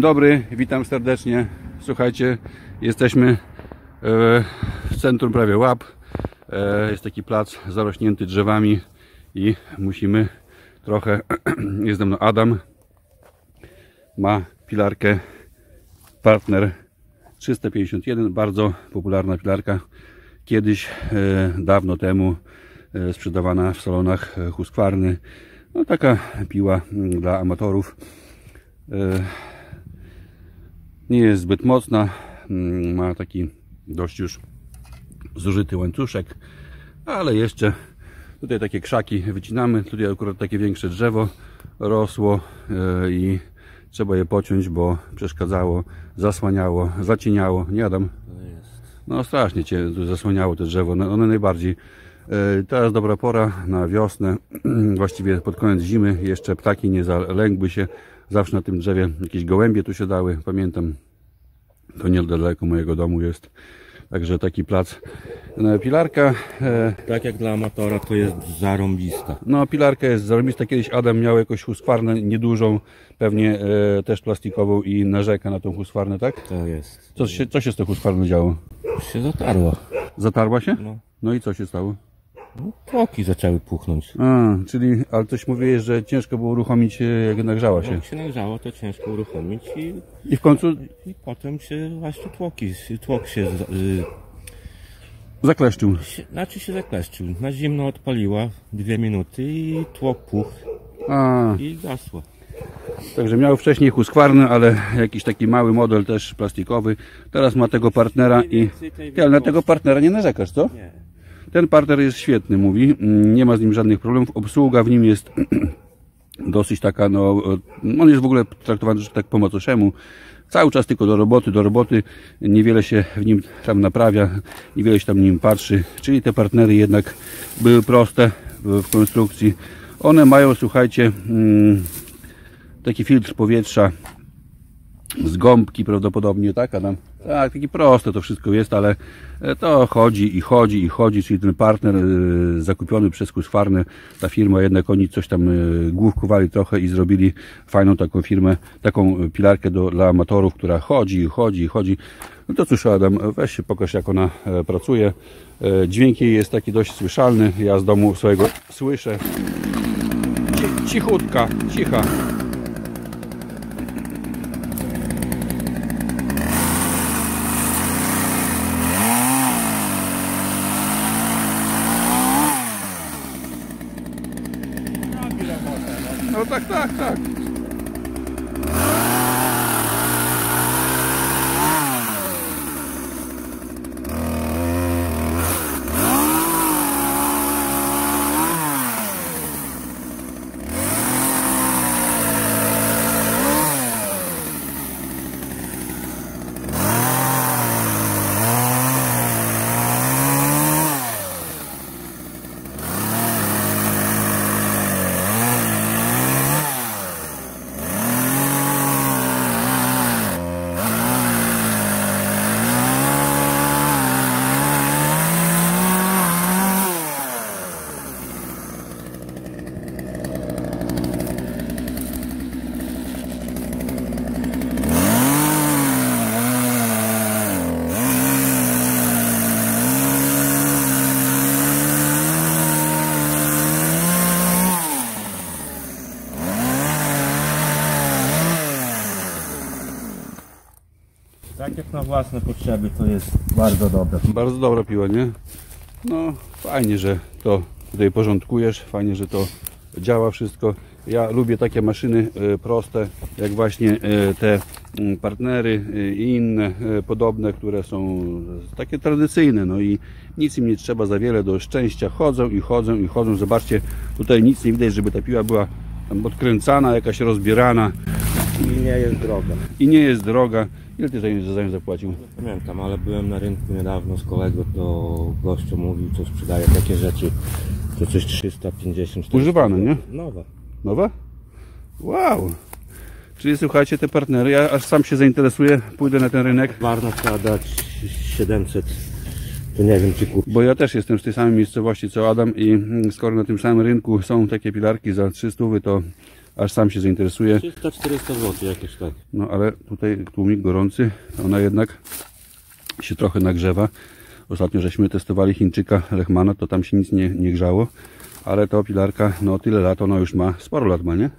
Dzień dobry, witam serdecznie. Słuchajcie, jesteśmy e, w centrum prawie Łap. E, Jest taki plac zarośnięty drzewami i musimy trochę. Jest ze mną Adam. Ma pilarkę Partner 351, bardzo popularna pilarka. Kiedyś, e, dawno temu, sprzedawana w salonach Husqvarny. No taka piła mm, dla amatorów. Nie jest zbyt mocna, mm, ma taki dość już zużyty łańcuszek, ale jeszcze tutaj takie krzaki wycinamy, tutaj akurat takie większe drzewo rosło e, i trzeba je pociąć, bo przeszkadzało, zasłaniało, zacieniało, nie Adam? No strasznie cię zasłaniało to drzewo, no, one najbardziej. E, Teraz dobra pora na wiosnę, właściwie pod koniec zimy, jeszcze ptaki nie zalęgły się, zawsze na tym drzewie jakieś gołębie tu się dały, pamiętam, to niedaleko mojego domu jest, także taki plac. No, Pilarka, e, Tak jak dla amatora to jest zarąbista. no pilarka jest zarobista, kiedyś Adam miał jakąś husqvarnę niedużą, pewnie e, też plastikową i narzeka na tą husqvarnę, tak? To jest. Co się, co się z tą husqvarną działo? Się zatarło. Zatarła się? No. No i co się stało? No tłoki zaczęły puchnąć. A, czyli, ale coś mówiłeś, że ciężko było uruchomić, e, jak nagrzała się. Jak się nagrzało, to ciężko uruchomić i, I w końcu i potem się właśnie tłoki, tłok się, z- y, zakleszczył. się, znaczy się zakleszczył. Na zimno odpaliła dwie minuty i tłok puch A, i gasło. także miał wcześniej Husqvarnę, ale jakiś taki mały model też plastikowy. Teraz ma tego partnera i... Ale na tego partnera nie narzekasz, co? Nie. Ten partner jest świetny, mówi. Mm, Nie ma z nim żadnych problemów. Obsługa w nim jest dosyć taka, no, on jest w ogóle traktowany że tak po macoszemu. Cały czas tylko do roboty, do roboty. Niewiele się w nim tam naprawia, niewiele się tam nim patrzy. Czyli te partnery jednak były proste w w konstrukcji. One mają, słuchajcie, mm, taki filtr powietrza z gąbki prawdopodobnie, tak Adam? Tak, taki proste to wszystko jest, ale e, to chodzi i chodzi i chodzi, czyli ten partner e, zakupiony przez Husqvarnę, ta firma jednak oni coś tam e, główkowali trochę i zrobili fajną taką firmę, taką pilarkę do, dla amatorów, która chodzi i chodzi i chodzi. No to cóż Adam, weź się pokaż jak ona pracuje. Dźwięk jej jest taki dość słyszalny, ja z domu swojego słyszę. Ci- Cichutka, cicha. No tak, tak, tak. Jak na własne potrzeby to jest bardzo dobre. Bardzo dobra piła, nie? No, fajnie, że to tutaj porządkujesz, fajnie, że to działa wszystko. Ja lubię takie maszyny e, proste, jak właśnie e, te mm, partnery e, i inne podobne, które są takie tradycyjne, no i nic im nie trzeba za wiele do szczęścia. Chodzą i chodzą i chodzą. Zobaczcie, tutaj nic nie widać, żeby ta piła była tam odkręcana, jakaś rozbierana I nie jest droga. i nie jest droga. Ile ty za nią zapłacił? Pamiętam, ale byłem na rynku niedawno z kolego, to gościu mówił, co sprzedaje takie rzeczy, to coś 350 400 Używane, nie? Nowe. Nowa? Wow! Czyli słuchajcie, te partnery, ja aż sam się zainteresuję, pójdę na ten rynek, Warno trzeba dać 700, to nie wiem czy kupić. bo ja też jestem z tej samej miejscowości co Adam i mm, skoro na tym samym rynku są takie pilarki za 300, to aż sam się zainteresuje. 300-400 zł jakieś tak. No ale tutaj tłumik gorący, ona jednak się trochę nagrzewa. Ostatnio żeśmy testowali Chińczyka Lechmana, to tam się nic nie, nie grzało. Ale to pilarka, no tyle lat, ona już ma, sporo lat ma, nie?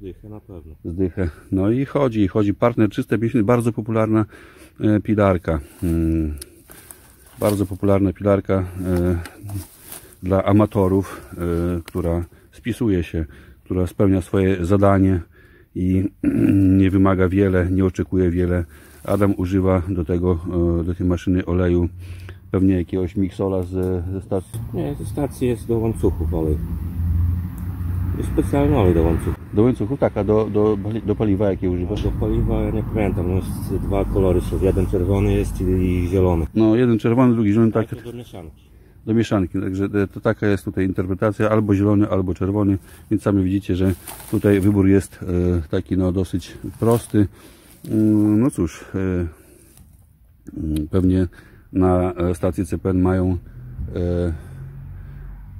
Zdychę na pewno. Zdychę. No i chodzi, chodzi. Partner 350, bardzo popularna e, pilarka. Mm, bardzo popularna pilarka e, dla amatorów, e, która spisuje się, która spełnia swoje zadanie i nie wymaga wiele, nie oczekuje wiele. Adam używa do tego, e, do tej maszyny oleju pewnie jakiegoś miksola z, ze stacji. Nie, ze stacji jest do łańcuchów olej. Jest specjalny olej do łańcuchów. Do łańcuchów, tak, a do, do, do paliwa jakie używasz? Do paliwa ja nie pamiętam, no jest dwa kolory są. Jeden czerwony jest i zielony. No jeden czerwony, drugi zielony, tak. Do mieszanki. Do mieszanki. Także e, to taka jest tutaj interpretacja, albo zielony, albo czerwony, więc sami widzicie, że tutaj wybór jest e, taki no dosyć prosty. Mm, No cóż, e, mm, pewnie na stacji CPN mają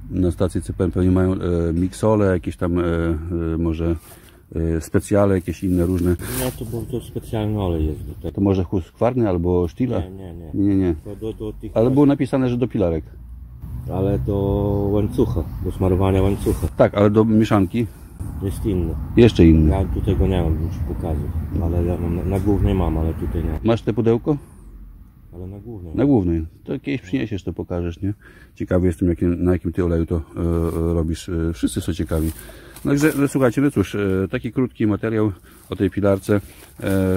na stacji CPN pewnie mają miksole, jakieś tam może specjale, jakieś inne różne. Nie, to bo to specjalny olej jest do tego. To może Husqvarna albo Stila? Nie, nie, nie. Nie, nie. Do, do Ale było napisane, że do pilarek. Ale do łańcucha, do smarowania łańcucha. Tak, ale do mieszanki Jest inny. jeszcze inny. Ja tutaj go nie mam, bym ci pokazał. Ale ja mam, na, na głównej mam, ale tutaj nie. Masz te pudełko? Ale na głównej. Na głównej. To kiedyś przyniesiesz, to pokażesz, nie? Ciekawy jestem, jakim, na jakim ty oleju to e, e, robisz. E, wszyscy są ciekawi. Także no, słuchajcie, no cóż, e, taki krótki materiał o tej pilarce.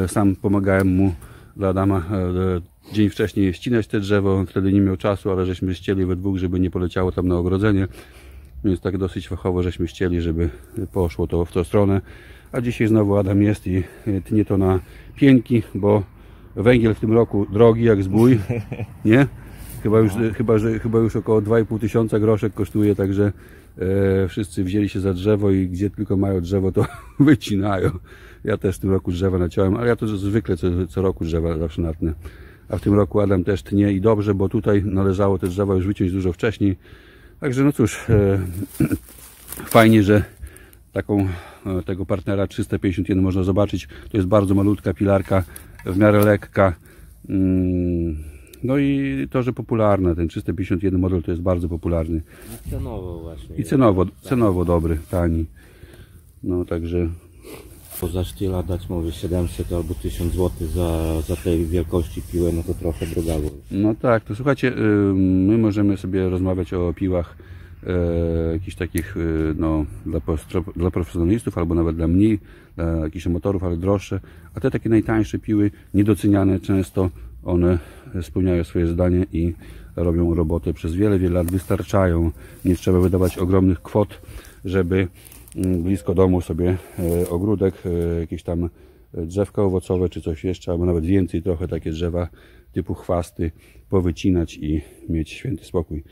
Sam pomagałem mu dla Adama e, dzień wcześniej ścinać te drzewo. Wtedy nie miał czasu, ale żeśmy ścieli we dwóch, żeby nie poleciało tam na ogrodzenie. Więc tak dosyć fachowo żeśmy ścieli, żeby poszło to w tą stronę. A dzisiaj znowu Adam jest i e, tnie to na pieńki, bo węgiel w tym roku drogi jak zbój, nie? Chyba już, chyba, że, chyba już około 2,5 tysiąca groszek kosztuje, także e, wszyscy wzięli się za drzewo i gdzie tylko mają drzewo, to wycinają. Ja też w tym roku drzewa naciąłem, ale ja to zwykle co, co roku drzewa zawsze natnę. A w tym roku Adam też tnie i dobrze, bo tutaj należało te drzewa już wyciąć dużo wcześniej. Także no cóż, e, fajnie, że taką e, tego partnera 351 można zobaczyć. To jest bardzo malutka pilarka, w miarę lekka. Mm, No i to, że popularna, ten 351 model to jest bardzo popularny. I cenowo właśnie. I cenowo, cenowo dobry, tani. No także Poza sztyla dać mówię 700 albo 1000 zł za, za tej wielkości piłę, no to trochę drogało. No tak, to słuchajcie, my możemy sobie rozmawiać o piłach e, jakichś takich y, no, dla, dla profesjonalistów albo nawet dla mniej, dla jakichś amatorów, ale droższe. A te takie najtańsze piły, niedoceniane często, one spełniają swoje zadanie i robią robotę przez wiele, wiele lat, wystarczają. Nie trzeba wydawać ogromnych kwot, żeby mm, blisko domu sobie e, ogródek, e, jakieś tam drzewka owocowe czy coś jeszcze, albo nawet więcej, trochę takie drzewa typu chwasty powycinać i mieć święty spokój.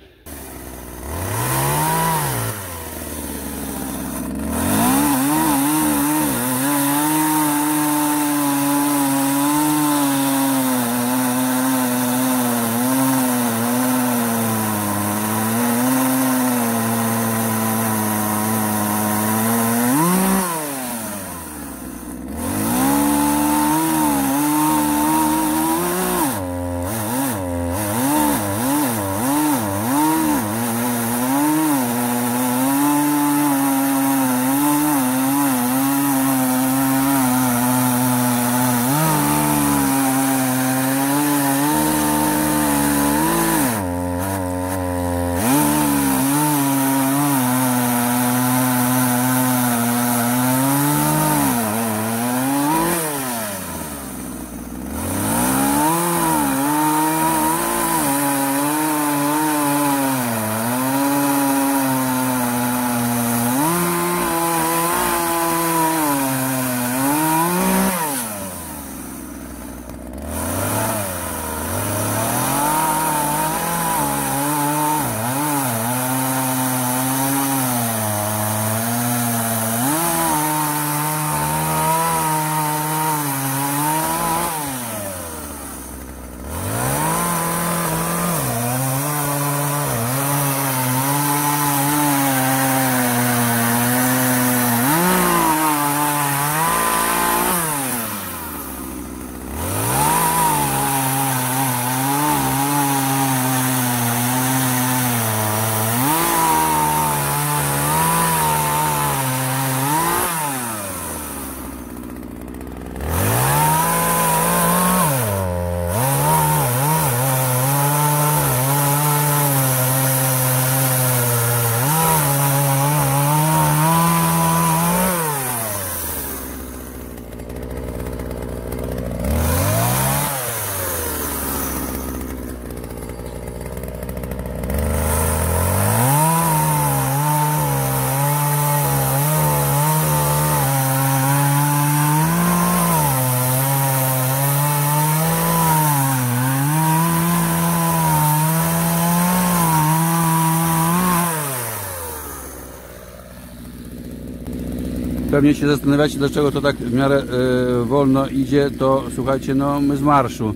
Pewnie się zastanawiacie, dlaczego to tak w miarę e, wolno idzie, to słuchajcie, no my z marszu.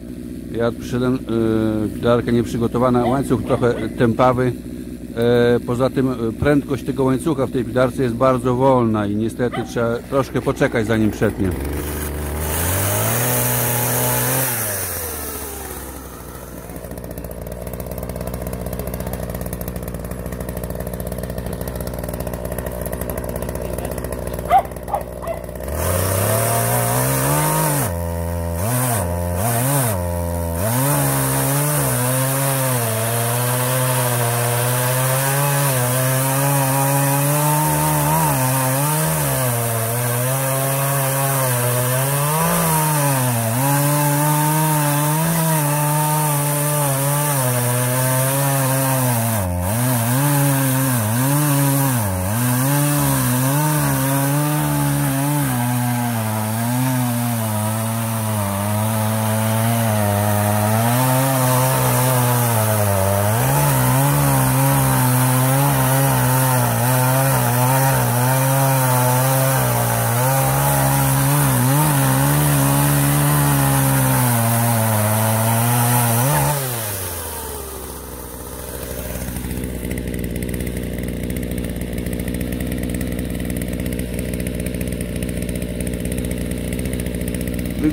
Ja przyszedłem, e, pilarka nieprzygotowana, łańcuch trochę tempawy. E, poza tym prędkość tego łańcucha w tej pilarce jest bardzo wolna i niestety trzeba troszkę poczekać zanim przetnie.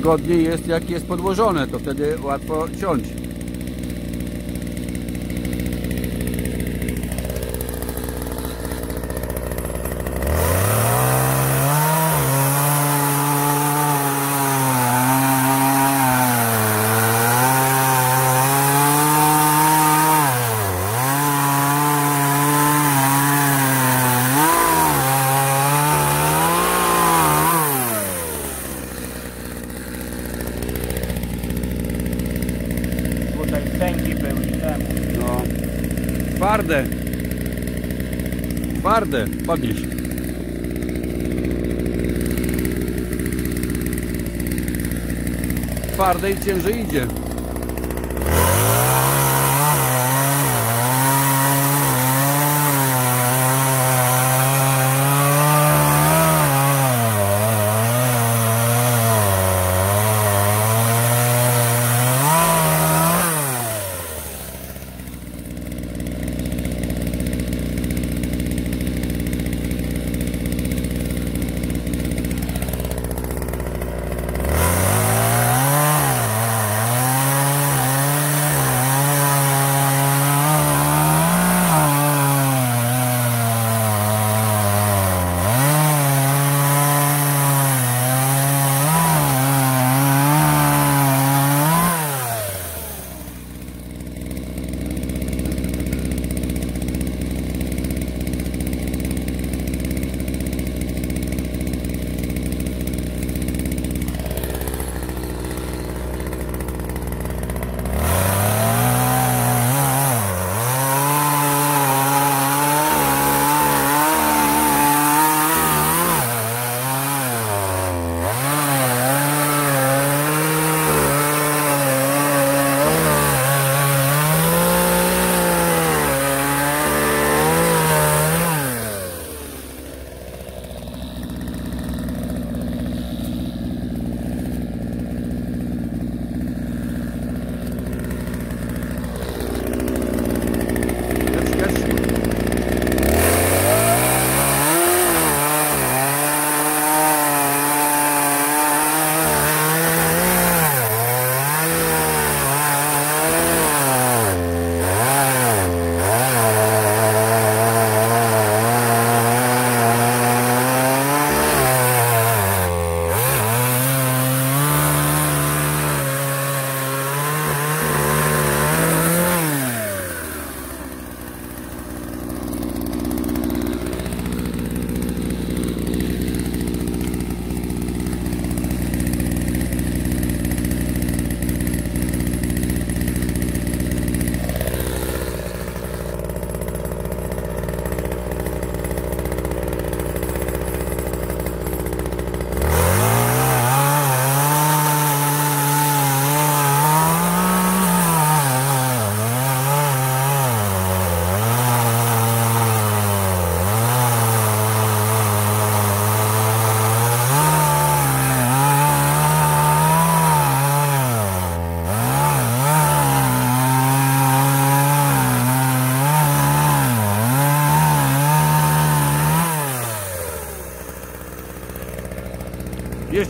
Wygodniej jest jak jest podłożone, to wtedy łatwo ciąć. Tutaj wstęgi były i temu. No. Twarde. Twarde. Podnieś. Twarde i ciężej idzie.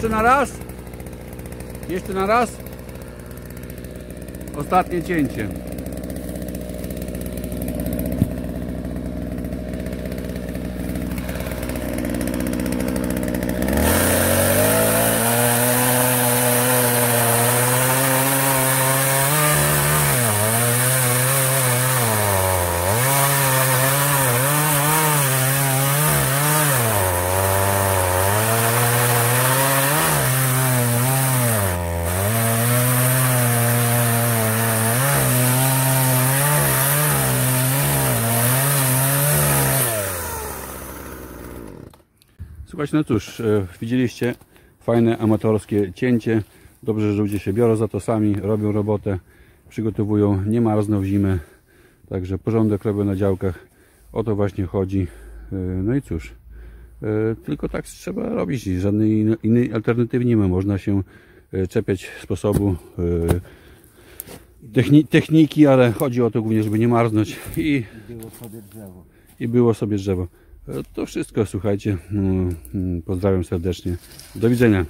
Jeszcze na raz? Jeszcze na raz? Ostatnie cięcie. Słuchajcie, no cóż, e, widzieliście fajne amatorskie cięcie. Dobrze, że ludzie się biorą za to sami, robią robotę, przygotowują, nie marzną w zimę. Także porządek robią na działkach. O to właśnie chodzi. E, No i cóż, e, tylko tak trzeba robić. Żadnej innej- alternatywy nie ma. Można się czepiać sposobu techni techniki, ale chodzi o to głównie, żeby nie marznąć i Było sobie drzewo. i było sobie drzewo. E, To wszystko, słuchajcie. Mm, mm, Pozdrawiam serdecznie. Do widzenia.